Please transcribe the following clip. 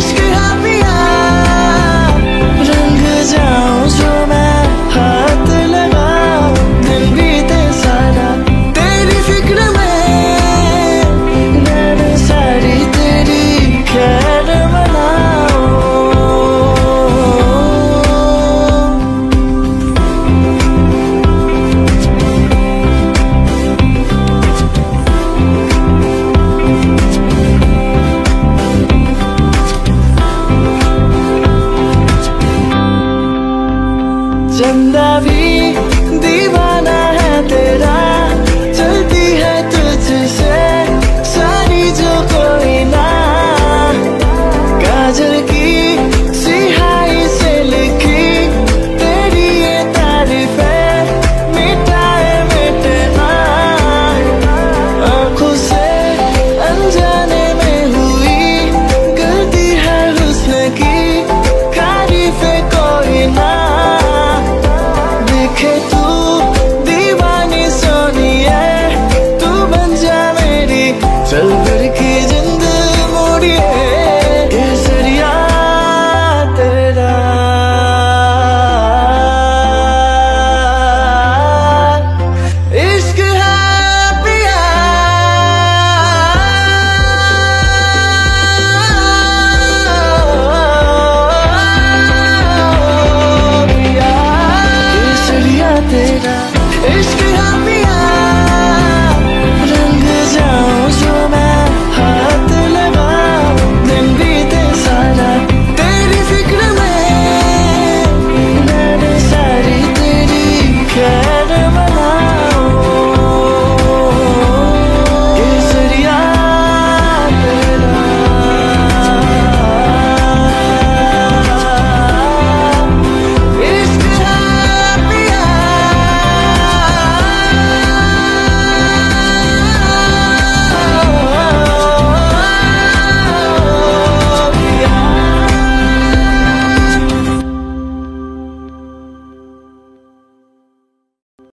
scared चंदा भी दीवार आँखें तू दीवानी सोनी है तू बन जा मेरी चल फिर की